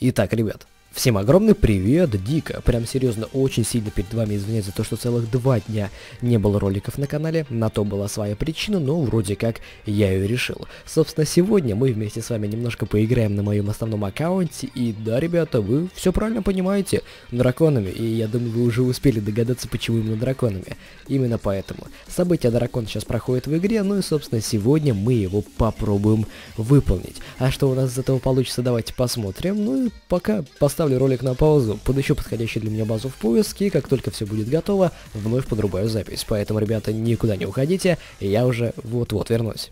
Итак, ребят, Всем огромный привет, дико, прям серьезно, очень сильно перед вами извиняюсь за то, что целых два дня не было роликов на канале, на то была своя причина, но вроде как я ее решил. Собственно, сегодня мы вместе с вами немножко поиграем на моем основном аккаунте, и да, ребята, вы все правильно понимаете, драконами, и я думаю, вы уже успели догадаться, почему именно драконами. Именно поэтому. Событие дракон сейчас проходит в игре, ну и, собственно, сегодня мы его попробуем выполнить. А что у нас из этого получится, давайте посмотрим, ну и пока поставим ставлю ролик на паузу, подыщу подходящую для меня базу в поиске, и как только все будет готово, вновь подрубаю запись. Поэтому, ребята, никуда не уходите, я уже вот-вот вернусь.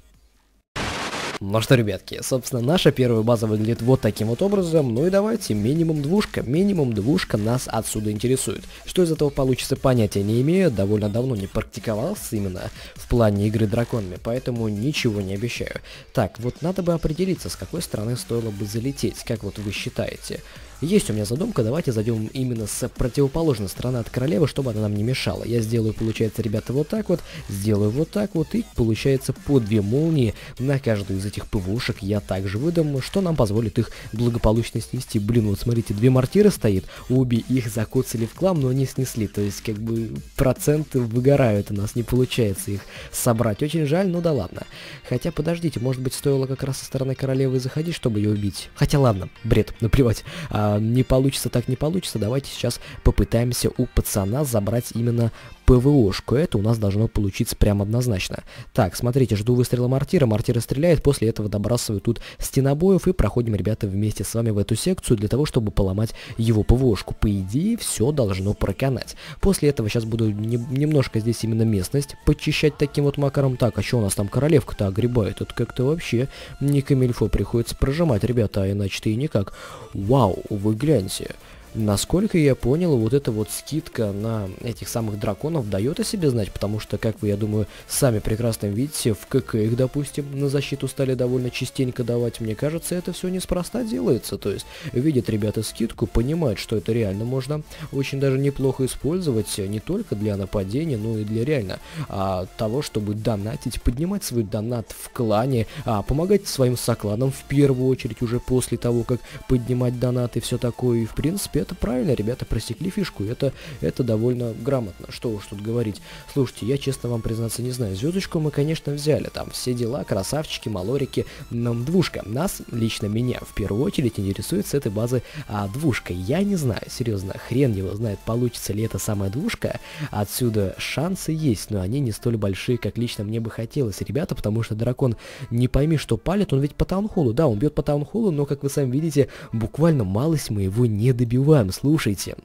Ну что, ребятки, собственно, наша первая база выглядит вот таким вот образом. Ну и давайте, минимум двушка. Минимум двушка нас отсюда интересует. Что из этого получится, понятия не имею. Довольно давно не практиковался именно в плане игры драконами, поэтому ничего не обещаю. Так, вот надо бы определиться, с какой стороны стоило бы залететь, как вот вы считаете. Есть у меня задумка, давайте зайдем именно с противоположной стороны от королевы, чтобы она нам не мешала. Я сделаю, получается, ребята, вот так вот, сделаю вот так вот, и получается по две молнии на каждую из этих ПВушек я также выдам, что нам позволит их благополучно снести. Блин, вот смотрите, две мортиры стоит, обе их закоцали в клам, но не снесли, то есть как бы проценты выгорают, у нас не получается их собрать. Очень жаль, ну да ладно. Хотя подождите, может быть стоило как раз со стороны королевы заходить, чтобы ее убить. Хотя ладно, бред, наплевать. А, не получится так не получится, давайте сейчас попытаемся у пацана забрать именно ПВОшку. Это у нас должно получиться прям однозначно. Так, смотрите, жду выстрела мортира. Мортира стреляет, после этого добрасываю тут стенобоев и проходим, ребята, вместе с вами в эту секцию для того, чтобы поломать его ПВОшку. По идее, все должно проканать. После этого сейчас буду не, немножко здесь именно местность почищать таким вот макаром. Так, а что у нас там королевка-то огребает? Это как-то вообще не камильфо приходится прожимать, ребята, а иначе-то и никак. Вау, вы гляньте. Насколько я понял, вот эта вот скидка на этих самых драконов дает о себе знать, потому что, как вы, я думаю, сами прекрасно видите, в КК их, допустим, на защиту стали довольно частенько давать. Мне кажется, это все неспроста делается, то есть видят ребята скидку, понимают, что это реально можно очень даже неплохо использовать, не только для нападения, но и для реально а, того, чтобы донатить, поднимать свой донат в клане, а, помогать своим сокланам в первую очередь уже после того, как поднимать донат и все такое, и в принципе это правильно, ребята просекли фишку, это, это довольно грамотно, что уж тут говорить. Слушайте, я честно вам признаться не знаю, звездочку мы, конечно, взяли, там все дела, красавчики, малорики, нам двушка. Нас, лично меня, в первую очередь интересует с этой базы а, двушка. Я не знаю, серьезно, хрен его знает, получится ли эта самая двушка, отсюда шансы есть, но они не столь большие, как лично мне бы хотелось, ребята, потому что дракон, не пойми, что палит, он ведь по таунхолу, да, он бьет по таунхолу, но, как вы сами видите, буквально малость мы его не добиваем вам, слушайте.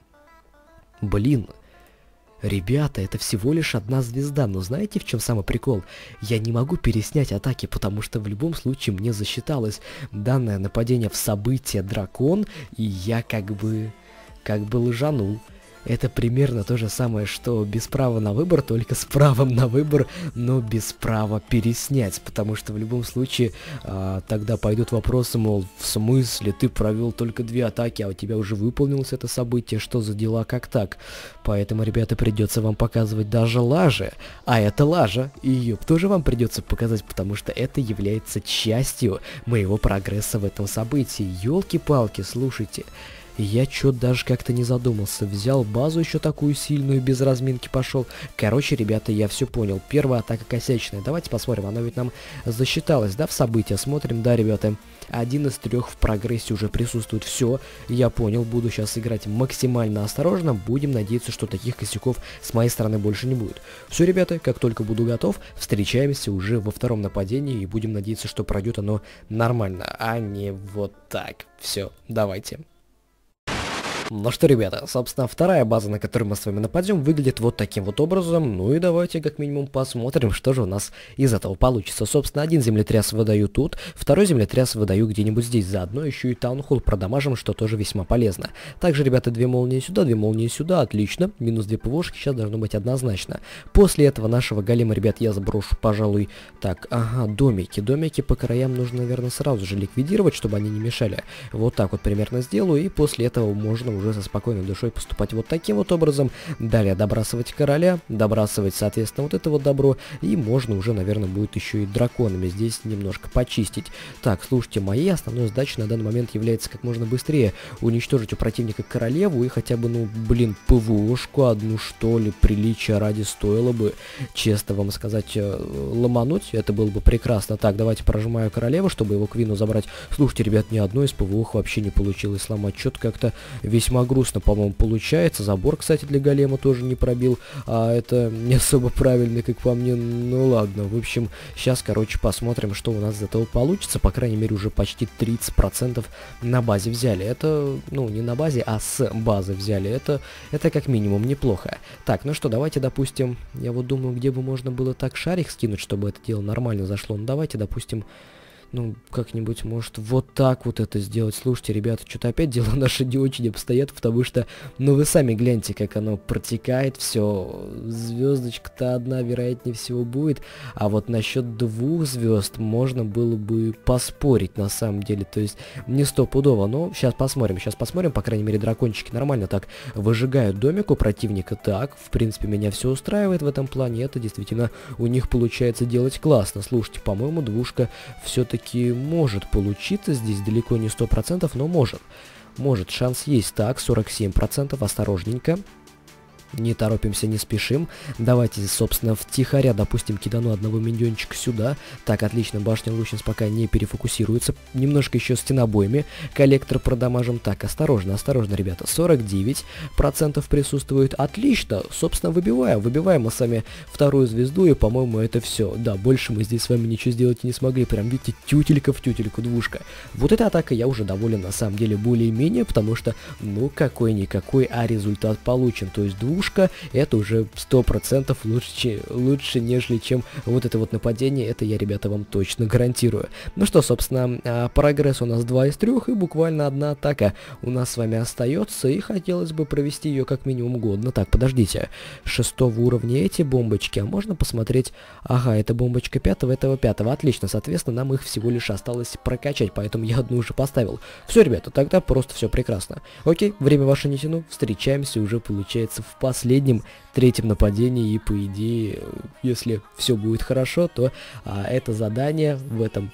Блин, Ребята, это всего лишь одна звезда, но знаете в чем самый прикол? Я не могу переснять атаки, потому что в любом случае мне засчиталось данное нападение в событие дракон, и я как бы... как бы лжанул. Это примерно то же самое, что без права на выбор, только с правом на выбор, но без права переснять, потому что в любом случае а, тогда пойдут вопросы, мол, в смысле? Ты провел только две атаки, а у тебя уже выполнилось это событие, что за дела, как так? Поэтому, ребята, придется вам показывать даже лажи, а это лажа, и ее тоже вам придется показать, потому что это является частью моего прогресса в этом событии. Ёлки-палки, слушайте, я чё даже как-то не задумался. Взял базу еще такую сильную, без разминки пошел. Короче, ребята, я все понял. Первая атака косячная. Давайте посмотрим, она ведь нам засчиталась, да, в события. Смотрим, да, ребята. Один из трех в прогрессе уже присутствует. Все, я понял, буду сейчас играть максимально осторожно. Будем надеяться, что таких косяков с моей стороны больше не будет. Все, ребята, как только буду готов, встречаемся уже во втором нападении и будем надеяться, что пройдет оно нормально, а не вот так. Все, давайте. Ну что, ребята, собственно, вторая база, на которую мы с вами нападем, выглядит вот таким вот образом. Ну и давайте как минимум посмотрим, что же у нас из этого получится. Собственно, один землетряс выдаю тут, второй землетряс выдаю где-нибудь здесь. Заодно еще и таунхолл продамажим, что тоже весьма полезно. Также, ребята, две молнии сюда, две молнии сюда, отлично. Минус две ПВшки сейчас должно быть однозначно. После этого нашего голема, ребят, я заброшу, пожалуй... Так, ага, домики. Домики по краям нужно, наверное, сразу же ликвидировать, чтобы они не мешали. Вот так вот примерно сделаю, и после этого можно уже со спокойной душой поступать вот таким вот образом. Далее добрасывать короля, добрасывать, соответственно, вот это вот добро, и можно уже, наверное, будет еще и драконами здесь немножко почистить. Так, слушайте, моей основной задачей на данный момент является как можно быстрее уничтожить у противника королеву и хотя бы, ну, блин, ПВОшку одну, что ли, приличия ради стоило бы, честно вам сказать, э, ломануть, это было бы прекрасно. Так, давайте прожимаю королеву, чтобы его квину забрать. Слушайте, ребят, ни одной из ПВОх вообще не получилось сломать, что-то как-то весьма грустно, по-моему, получается. Забор, кстати, для голема тоже не пробил, а это не особо правильно, как по мне, ну ладно. В общем, сейчас, короче, посмотрим, что у нас из этого получится. По крайней мере, уже почти 30% на базе взяли. Это, ну, не на базе, а с базы взяли. Это, это как минимум неплохо. Так, ну что, давайте, допустим, я вот думаю, где бы можно было так шарик скинуть, чтобы это дело нормально зашло. Ну, давайте, допустим, ну, как-нибудь, может, вот так вот это сделать. Слушайте, ребята, что-то опять дела наши не очень обстоят, потому что, ну, вы сами гляньте, как оно протекает, все, звездочка-то одна, вероятнее всего, будет, а вот насчет двух звезд можно было бы поспорить, на самом деле, то есть не стопудово, но сейчас посмотрим, сейчас посмотрим, по крайней мере, дракончики нормально так выжигают домик у противника, так, в принципе, меня все устраивает в этом плане, это действительно у них получается делать классно, слушайте, по-моему, двушка все-таки все-таки может получиться, здесь далеко не 100%, но может. Может, шанс есть. Так, 47%, осторожненько. Не торопимся, не спешим. Давайте, собственно, втихаря, допустим, кидану одного миньончика сюда. Так, отлично, башня лучниц пока не перефокусируется. Немножко еще стенобоями. Коллектор продамажим. Так, осторожно, осторожно, ребята. 49% присутствует. Отлично. Собственно, выбиваем. Выбиваем мы сами вторую звезду, и, по-моему, это все. Да, больше мы здесь с вами ничего сделать не смогли. Прям, видите, тютелька в тютельку, двушка. Вот эта атака я уже доволен, на самом деле, более-менее, потому что, ну, какой-никакой, а результат получен. То есть, двушка пушка, это уже 100% лучше, лучше, нежели чем вот это вот нападение, это я, ребята, вам точно гарантирую. Ну что, собственно, а, прогресс у нас 2 из 3, и буквально одна атака у нас с вами остается, и хотелось бы провести ее как минимум годно. Так, подождите, шестого уровня эти бомбочки, а можно посмотреть, ага, это бомбочка пятого, этого пятого, отлично, соответственно, нам их всего лишь осталось прокачать, поэтому я одну уже поставил. Все, ребята, тогда просто все прекрасно. Окей, время ваше не тяну, встречаемся уже, получается, в последнем третьем нападении, и по идее, если все будет хорошо, то а, это задание в этом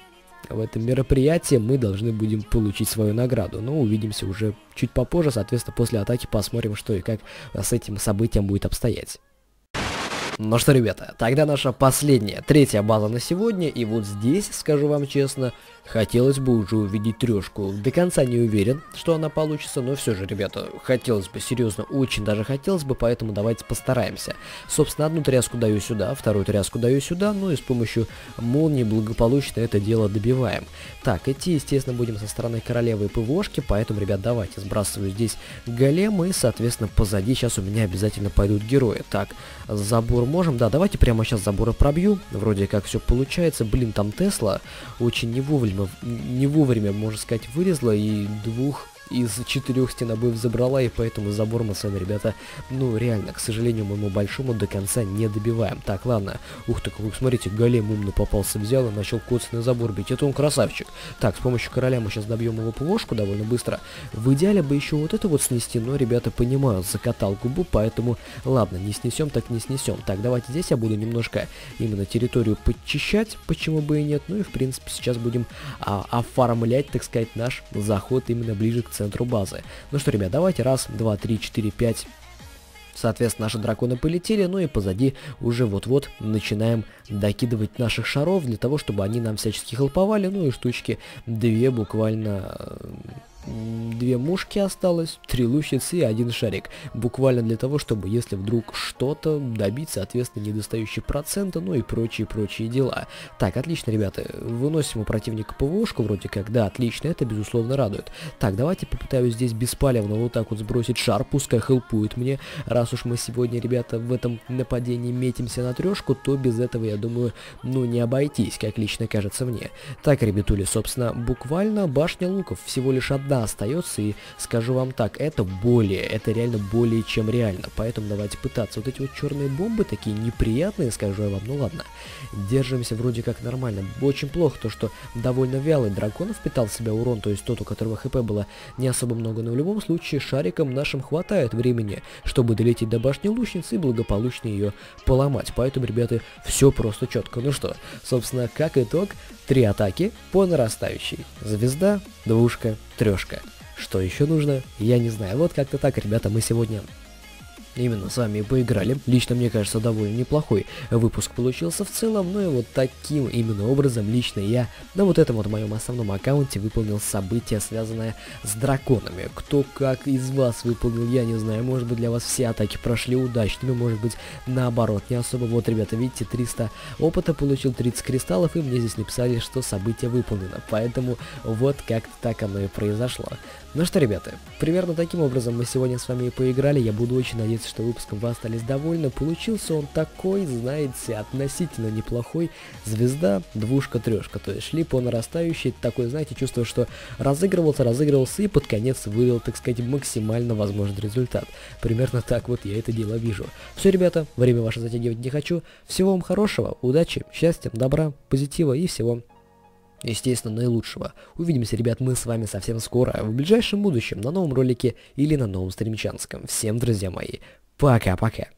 в этом мероприятии мы должны будем получить свою награду. Но увидимся уже чуть попозже, соответственно, после атаки посмотрим, что и как с этим событием будет обстоять. Ну что, ребята, тогда наша последняя, третья база на сегодня, и вот здесь, скажу вам честно, Хотелось бы уже увидеть трешку. До конца не уверен, что она получится, но все же, ребята, хотелось бы, серьезно, очень даже хотелось бы, поэтому давайте постараемся. Собственно, одну тряску даю сюда, вторую тряску даю сюда, ну и с помощью молнии благополучно это дело добиваем. Так, идти, естественно, будем со стороны королевы и ПВОшки, поэтому, ребят, давайте сбрасываю здесь голем, и, соответственно, позади сейчас у меня обязательно пойдут герои. Так, забор можем? Да, давайте прямо сейчас заборы пробью, вроде как все получается. Блин, там Тесла очень не вовремя, не вовремя, можно сказать, вылезла и двух из четырех стенобоев забрала, и поэтому забор мы с вами, ребята, ну, реально, к сожалению, моему большому до конца не добиваем. Так, ладно. Ух ты, как смотрите, голем умно попался, взял и начал коцный забор бить. Это он красавчик. Так, с помощью короля мы сейчас добьем его ПВОшку довольно быстро. В идеале бы еще вот это вот снести, но, ребята, понимаю, закатал губу, поэтому, ладно, не снесем, так не снесем. Так, давайте здесь я буду немножко именно территорию подчищать, почему бы и нет. Ну и, в принципе, сейчас будем а, оформлять, так сказать, наш заход именно ближе к центру базы. Ну что, ребят, давайте раз, два, три, четыре, пять... Соответственно, наши драконы полетели, ну и позади уже вот-вот начинаем докидывать наших шаров для того, чтобы они нам всячески хлоповали, ну и штучки две буквально две мушки осталось, три лучницы и один шарик. Буквально для того, чтобы если вдруг что-то добить, соответственно, недостающие проценты, ну и прочие-прочие дела. Так, отлично, ребята, выносим у противника ПВОшку вроде как, да, отлично, это безусловно радует. Так, давайте попытаюсь здесь беспалевно вот так вот сбросить шар, пускай хелпует мне. Раз уж мы сегодня, ребята, в этом нападении метимся на трешку, то без этого, я думаю, ну не обойтись, как лично кажется мне. Так, ребятули, собственно, буквально башня луков, всего лишь одна одна остается, и скажу вам так, это более, это реально более чем реально, поэтому давайте пытаться. Вот эти вот черные бомбы такие неприятные, скажу я вам, ну ладно, держимся вроде как нормально. Очень плохо то, что довольно вялый дракон впитал в себя урон, то есть тот, у которого хп было не особо много, но в любом случае шариком нашим хватает времени, чтобы долететь до башни лучницы и благополучно ее поломать. Поэтому, ребята, все просто четко. Ну что, собственно, как итог, три атаки по нарастающей. Звезда, двушка, трешка. Что еще нужно? Я не знаю. Вот как-то так, ребята, мы сегодня именно с вами поиграли. Лично мне кажется, довольно неплохой выпуск получился в целом, ну и вот таким именно образом лично я на вот этом вот моем основном аккаунте выполнил событие, связанное с драконами. Кто как из вас выполнил, я не знаю, может быть для вас все атаки прошли удачными, может быть наоборот, не особо. Вот, ребята, видите, 300 опыта получил, 30 кристаллов, и мне здесь написали, что событие выполнено, поэтому вот как-то так оно и произошло. Ну что, ребята, примерно таким образом мы сегодня с вами и поиграли. Я буду очень надеяться, что выпуском вы остались довольны. Получился он такой, знаете, относительно неплохой. Звезда, двушка, трешка. То есть шли по нарастающей. Такое, знаете, чувство, что разыгрывался, разыгрывался и под конец вывел, так сказать, максимально возможный результат. Примерно так вот я это дело вижу. Все, ребята, время ваше затягивать не хочу. Всего вам хорошего, удачи, счастья, добра, позитива и всего естественно, наилучшего. Увидимся, ребят, мы с вами совсем скоро, в ближайшем будущем, на новом ролике или на новом стримчанском. Всем, друзья мои, пока-пока.